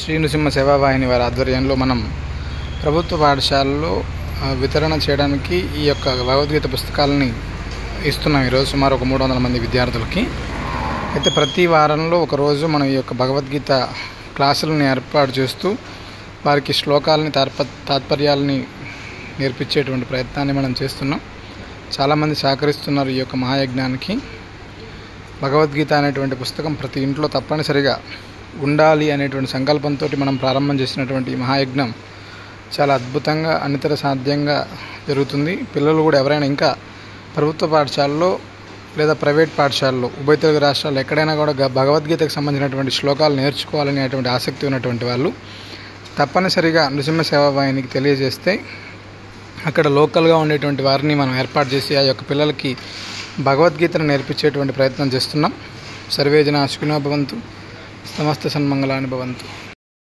శ్రీ నృసింహ సేవావాహిని వారి ఆధ్వర్యంలో మనం ప్రభుత్వ పాఠశాలలో వితరణ చేయడానికి ఈ యొక్క భగవద్గీత పుస్తకాలని ఇస్తున్నాం. ఈరోజు సుమారు ఒక మూడు వందల మంది విద్యార్థులకి. అయితే ప్రతి వారంలో ఒకరోజు మనం ఈ యొక్క భగవద్గీత క్లాసులను ఏర్పాటు చేస్తూ వారికి శ్లోకాలని తాత్ప తాత్పర్యాలని నేర్పించేటువంటి ప్రయత్నాన్ని మనం చేస్తున్నాం. చాలామంది సహకరిస్తున్నారు ఈ యొక్క మహాయజ్ఞానికి. భగవద్గీత అనేటువంటి పుస్తకం ప్రతి ఇంట్లో తప్పనిసరిగా ఉండాలి అనేటువంటి సంకల్పంతో మనం ప్రారంభం చేసినటువంటి మహాయజ్ఞం చాలా అద్భుతంగా అనితర సాధ్యంగా జరుగుతుంది. పిల్లలు కూడా ఎవరైనా ఇంకా ప్రభుత్వ పాఠశాలలో లేదా ప్రైవేట్ పాఠశాలలో ఉభయ తెలుగు రాష్ట్రాల్లో ఎక్కడైనా కూడా భగవద్గీతకు సంబంధించినటువంటి శ్లోకాలు నేర్చుకోవాలనేటువంటి ఆసక్తి ఉన్నటువంటి వాళ్ళు తప్పనిసరిగా నృసింహ సేవావాహినికి తెలియజేస్తే అక్కడ లోకల్గా ఉండేటువంటి వారిని మనం ఏర్పాటు చేసి ఆ యొక్క పిల్లలకి భగవద్గీతను నేర్పించేటువంటి ప్రయత్నం చేస్తున్నాం. సర్వేజన అశ్వినోభవంతు. समस्त सन्मंगलानि